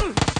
Mm-hmm.